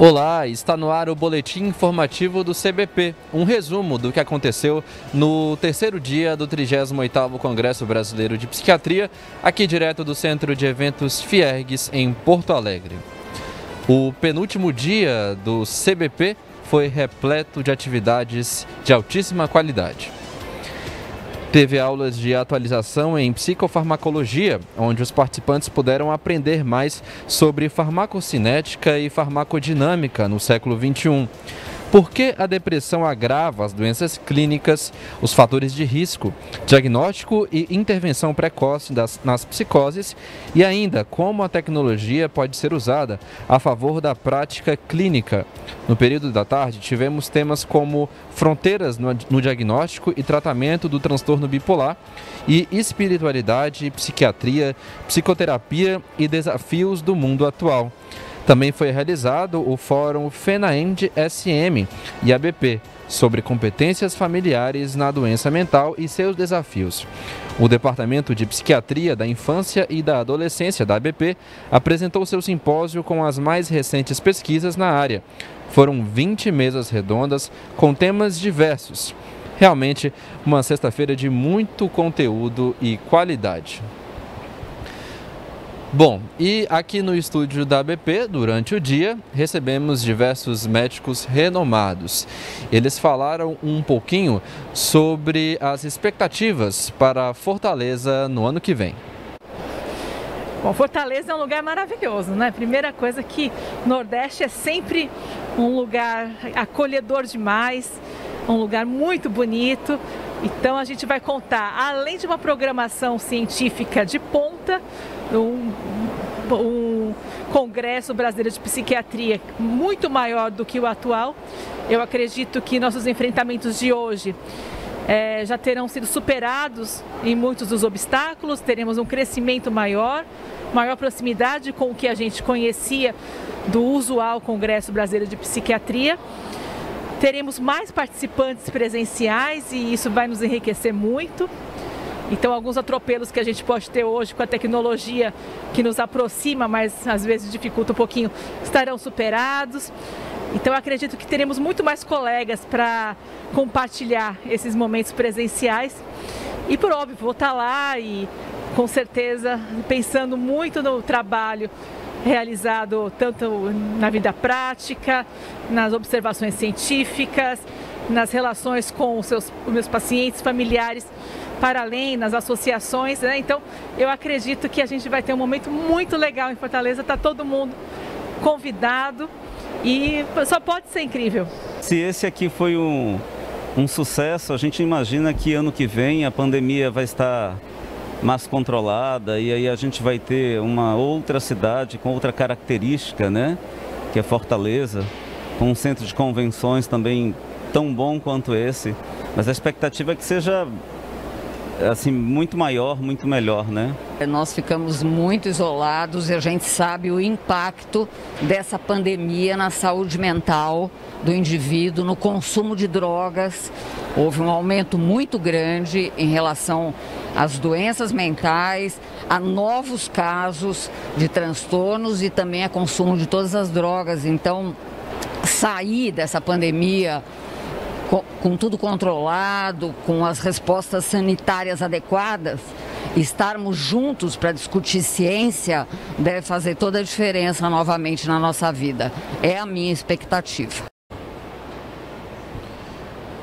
Olá, está no ar o boletim informativo do CBP, um resumo do que aconteceu no terceiro dia do 38º Congresso Brasileiro de Psiquiatria, aqui direto do Centro de Eventos Fiergues, em Porto Alegre. O penúltimo dia do CBP foi repleto de atividades de altíssima qualidade. Teve aulas de atualização em psicofarmacologia, onde os participantes puderam aprender mais sobre farmacocinética e farmacodinâmica no século XXI. Por que a depressão agrava as doenças clínicas, os fatores de risco, diagnóstico e intervenção precoce das, nas psicoses e ainda como a tecnologia pode ser usada a favor da prática clínica. No período da tarde, tivemos temas como fronteiras no, no diagnóstico e tratamento do transtorno bipolar e espiritualidade, psiquiatria, psicoterapia e desafios do mundo atual. Também foi realizado o Fórum FENAEND SM e ABP sobre competências familiares na doença mental e seus desafios. O Departamento de Psiquiatria da Infância e da Adolescência da ABP apresentou seu simpósio com as mais recentes pesquisas na área. Foram 20 mesas redondas com temas diversos. Realmente, uma sexta-feira de muito conteúdo e qualidade. Bom, e aqui no estúdio da BP, durante o dia, recebemos diversos médicos renomados. Eles falaram um pouquinho sobre as expectativas para Fortaleza no ano que vem. Bom, Fortaleza é um lugar maravilhoso, né? Primeira coisa que Nordeste é sempre um lugar acolhedor demais, um lugar muito bonito. Então a gente vai contar, além de uma programação científica de ponta, um, um congresso brasileiro de psiquiatria muito maior do que o atual. Eu acredito que nossos enfrentamentos de hoje é, já terão sido superados em muitos dos obstáculos, teremos um crescimento maior, maior proximidade com o que a gente conhecia do usual Congresso Brasileiro de Psiquiatria. Teremos mais participantes presenciais e isso vai nos enriquecer muito. Então, alguns atropelos que a gente pode ter hoje com a tecnologia que nos aproxima, mas às vezes dificulta um pouquinho, estarão superados. Então, acredito que teremos muito mais colegas para compartilhar esses momentos presenciais. E, por óbvio, vou estar lá e, com certeza, pensando muito no trabalho realizado tanto na vida prática, nas observações científicas, nas relações com os, seus, os meus pacientes, familiares, para além, nas associações. Né? Então, eu acredito que a gente vai ter um momento muito legal em Fortaleza, está todo mundo convidado e só pode ser incrível. Se esse aqui foi um, um sucesso, a gente imagina que ano que vem a pandemia vai estar mais controlada e aí a gente vai ter uma outra cidade com outra característica, né? Que é Fortaleza, com um centro de convenções também tão bom quanto esse. Mas a expectativa é que seja assim muito maior, muito melhor, né? Nós ficamos muito isolados e a gente sabe o impacto dessa pandemia na saúde mental do indivíduo, no consumo de drogas. Houve um aumento muito grande em relação às doenças mentais, a novos casos de transtornos e também a consumo de todas as drogas. Então, sair dessa pandemia com, com tudo controlado, com as respostas sanitárias adequadas, estarmos juntos para discutir ciência deve fazer toda a diferença novamente na nossa vida. É a minha expectativa.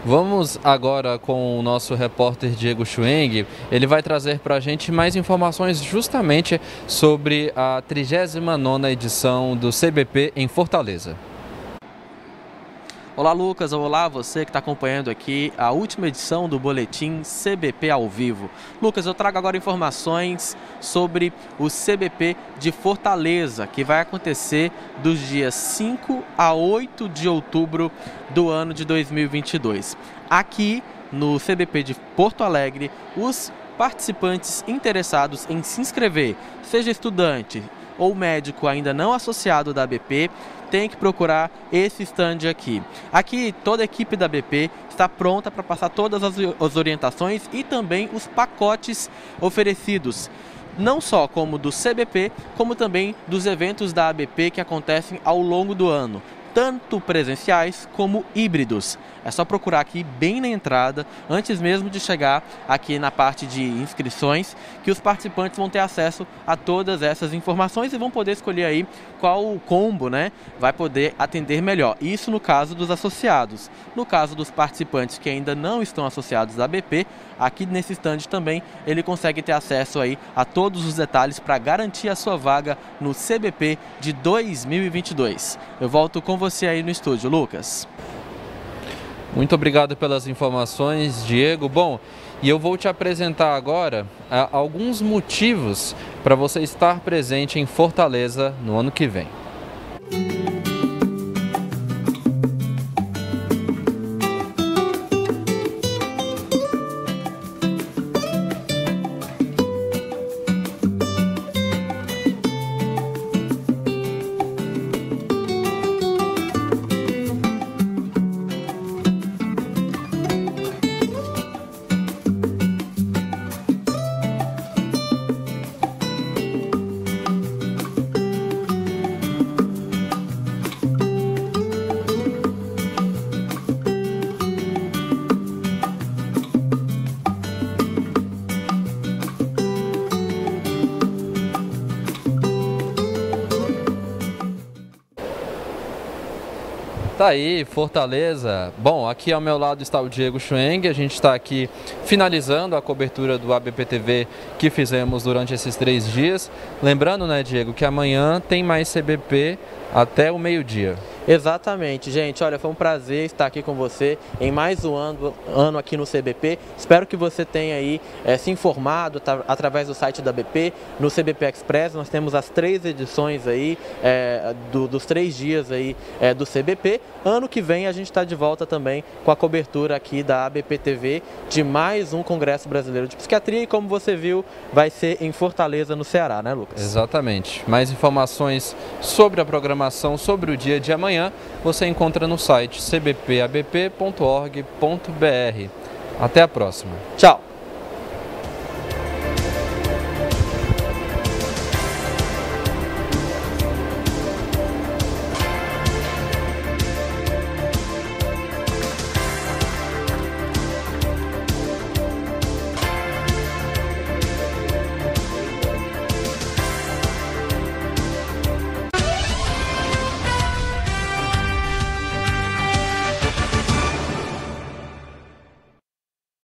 Vamos agora com o nosso repórter Diego Schweng. Ele vai trazer para a gente mais informações justamente sobre a 39ª edição do CBP em Fortaleza. Olá Lucas, olá você que está acompanhando aqui a última edição do Boletim CBP ao vivo. Lucas, eu trago agora informações sobre o CBP de Fortaleza, que vai acontecer dos dias 5 a 8 de outubro do ano de 2022. Aqui no CBP de Porto Alegre, os participantes interessados em se inscrever, seja estudante ou médico ainda não associado da BP, tem que procurar esse stand aqui. Aqui toda a equipe da BP está pronta para passar todas as orientações e também os pacotes oferecidos não só como do CBP, como também dos eventos da ABP que acontecem ao longo do ano. Tanto presenciais como híbridos. É só procurar aqui bem na entrada, antes mesmo de chegar aqui na parte de inscrições, que os participantes vão ter acesso a todas essas informações e vão poder escolher aí qual combo, né, vai poder atender melhor. Isso no caso dos associados. No caso dos participantes que ainda não estão associados à BP, aqui nesse stand também ele consegue ter acesso aí a todos os detalhes para garantir a sua vaga no CBP de 2022. Eu volto com você aí no estúdio, Lucas. Muito obrigado pelas informações, Diego. Bom, e eu vou te apresentar agora uh, alguns motivos para você estar presente em Fortaleza no ano que vem. Tá aí, Fortaleza. Bom, aqui ao meu lado está o Diego Schweng. A gente está aqui finalizando a cobertura do ABPTV que fizemos durante esses três dias. Lembrando, né, Diego, que amanhã tem mais CBP até o meio-dia. Exatamente, gente. Olha, foi um prazer estar aqui com você em mais um ano, ano aqui no CBP. Espero que você tenha aí é, se informado através do site da BP, no CBP Express. Nós temos as três edições aí é, do, dos três dias aí é, do CBP. Ano que vem a gente está de volta também com a cobertura aqui da ABP TV de mais um Congresso Brasileiro de Psiquiatria e como você viu, vai ser em Fortaleza, no Ceará, né, Lucas? Exatamente. Mais informações sobre a programação, sobre o dia de amanhã amanhã você encontra no site cbpabp.org.br. Até a próxima. Tchau!